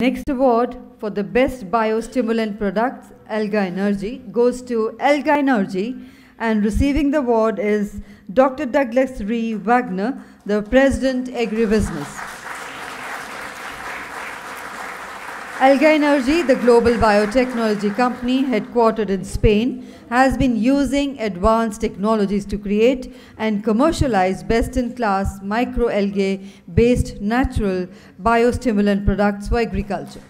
Next award for the best biostimulant products, AlgaEnergy, goes to AlgaEnergy and receiving the award is Dr. Douglas Ree Wagner, the President Agribusiness. AlgaEnergy, the global biotechnology company headquartered in Spain, has been using advanced technologies to create and commercialize best-in-class microalgae-based natural biostimulant products for agriculture.